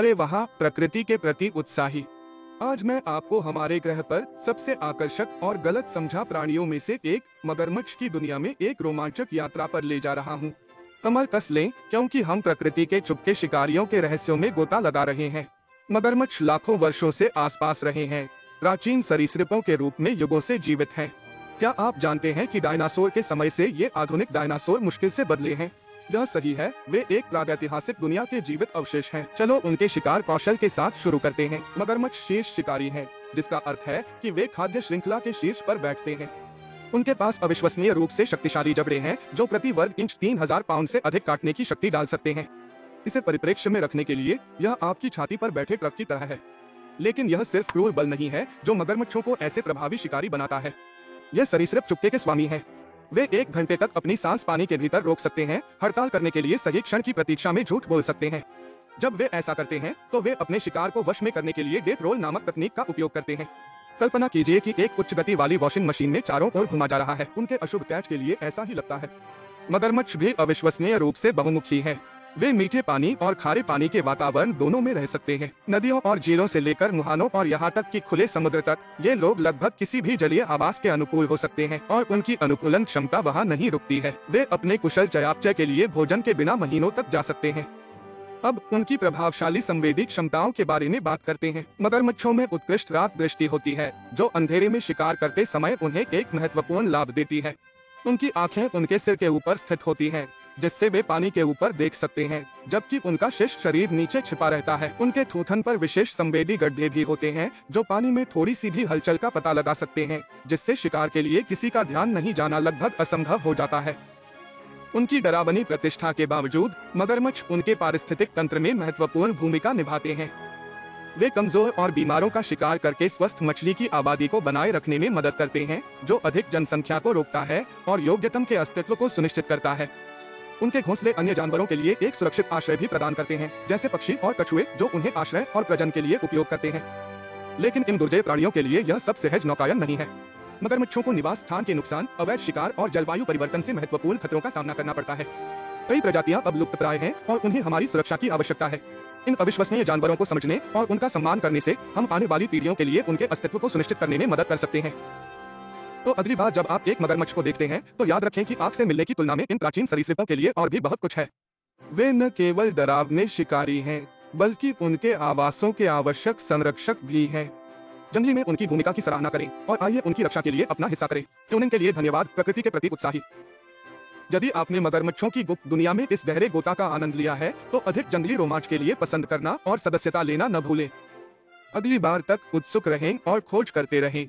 अरे वहाँ, प्रकृति के प्रति उत्साही। आज मैं आपको हमारे ग्रह पर सबसे आकर्षक और गलत समझा प्राणियों में से एक मगरमच्छ की दुनिया में एक रोमांचक यात्रा पर ले जा रहा हूँ। कमर कस लें, क्योंकि हम प्रकृति के चुपके शिकारियों के रहस्यों में गोता लगा रहे हैं। मगरमच्छ लाखों वर्षों से आसपास रहे हैं। प्राचीन सरीसृपों के रूप में युगों से जीवित हैं। क्या आप जानते हैं कि डायनासोर के समय से ये आधुनिक डायनासोर मुश्किल से बदले हैं? यह सही है वे एक प्रागैतिहासिक दुनिया के जीवित अवशेष हैं। चलो उनके शिकार कौशल के साथ शुरू करते हैं। मगरमच्छ शीर्ष शिकारी हैं, जिसका अर्थ है कि वे खाद्य श्रृंखला के शीर्ष पर बैठते हैं। उनके पास अविश्वसनीय रूप से शक्तिशाली जबड़े हैं जो प्रति वर्ग इंच तीन हज़ार पाउंड से अधिक काटने की शक्ति डाल सकते हैं। इसे परिप्रेक्ष्य में रखने के लिए यह आपकी छाती पर बैठे ट्रक की तरह है। लेकिन यह सिर्फ़ क्रूर बल नहीं है जो मगरमच्छों को ऐसे प्रभावी शिकारी बनाता है। यह सरीसृप चुपके के स्वामी है। वे एक घंटे तक अपनी सांस पानी के भीतर रोक सकते हैं, हड़ताल करने के लिए सही क्षण की प्रतीक्षा में झूठ बोल सकते हैं। जब वे ऐसा करते हैं तो वे अपने शिकार को वश में करने के लिए डेथ रोल नामक तकनीक का उपयोग करते हैं। कल्पना कीजिए कि एक उच्च गति वाली वॉशिंग मशीन में चारों ओर घुमा जा रहा है, उनके अशुभ कैच के लिए ऐसा ही लगता है। मगरमच्छ भी अविश्वसनीय रूप से बहुमुखी है। वे मीठे पानी और खारे पानी के वातावरण दोनों में रह सकते हैं। नदियों और झीलों से लेकर मुहानों और यहाँ तक कि खुले समुद्र तक, ये लोग लगभग किसी भी जलीय आवास के अनुकूल हो सकते हैं और उनकी अनुकूलन क्षमता वहाँ नहीं रुकती है। वे अपने कुशल चयापचय के लिए भोजन के बिना महीनों तक जा सकते हैं। अब उनकी प्रभावशाली संवेदी क्षमताओं के बारे में बात करते हैं। मगरमच्छों में उत्कृष्ट रात दृष्टि होती है, जो अंधेरे में शिकार करते समय उन्हें एक महत्वपूर्ण लाभ देती है। उनकी आँखें उनके सिर के ऊपर स्थित होती हैं। जिससे वे पानी के ऊपर देख सकते हैं, जबकि उनका शेष शरीर नीचे छिपा रहता है। उनके थूथन पर विशेष संवेदी गड्ढे भी होते हैं, जो पानी में थोड़ी सी भी हलचल का पता लगा सकते हैं, जिससे शिकार के लिए किसी का ध्यान नहीं जाना लगभग असंभव हो जाता है। उनकी डरावनी प्रतिष्ठा के बावजूद, मगरमच्छ उनके पारिस्थितिक तंत्र में महत्वपूर्ण भूमिका निभाते हैं। वे कमज़ोर और बीमारों का शिकार करके स्वस्थ मछली की आबादी को बनाए रखने में मदद करते हैं, जो अधिक जनसंख्या को रोकता है और योग्यतम के अस्तित्व को सुनिश्चित करता है। उनके घोंसले अन्य जानवरों के लिए एक सुरक्षित आश्रय भी प्रदान करते हैं, जैसे पक्षी और कछुए, जो उन्हें आश्रय और प्रजन के लिए उपयोग करते हैं। लेकिन इन दुर्जय प्राणियों के लिए यह सब सहज नौकायन नहीं है। मगरमच्छों को निवास स्थान के नुकसान, अवैध शिकार और जलवायु परिवर्तन से महत्वपूर्ण खतरों का सामना करना पड़ता है। कई प्रजातियाँ अब लुप्त प्राय हैं और उन्हें हमारी सुरक्षा की आवश्यकता है। इन अविश्वसनीय जानवरों को समझने और उनका सम्मान करने से हम आने वाली पीढ़ियों के लिए उनके अस्तित्व को सुनिश्चित करने में मदद कर सकते हैं। तो अगली बार जब आप एक मगरमच्छ को देखते हैं तो याद रखें कि आग से मिलने की तुलना में इन प्राचीन सरीसृपों के लिए और भी बहुत कुछ है। वे न केवल डरावने शिकारी हैं, बल्कि उनके आवासों के आवश्यक संरक्षक भी हैं। जंगली में उनकी भूमिका की सराहना करें और आइए उनकी रक्षा के लिए अपना हिस्सा करें। ट्यूनिंग के लिए धन्यवाद प्रकृति के प्रति उत्साही। यदि आपने मगरमच्छों की गुप्त दुनिया में इस गहरे गोता का आनंद लिया है तो अधिक जंगली रोमांच के लिए पसंद करना और सदस्यता लेना न भूलें। अगली बार तक उत्सुक रहें और खोज करते रहें।